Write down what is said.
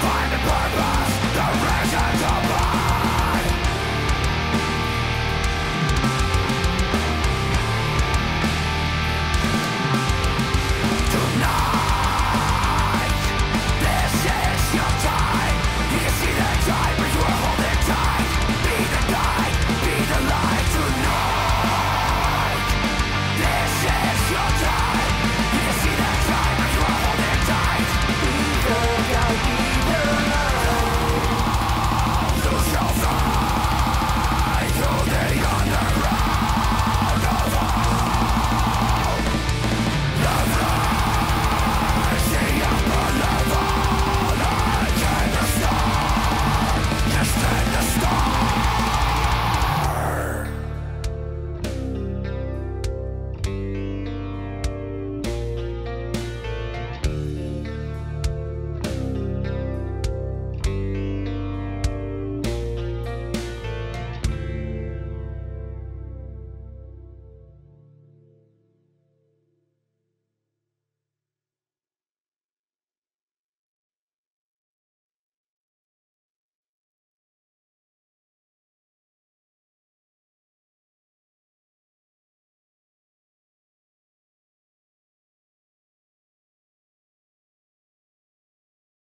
Find a purpose, the reason to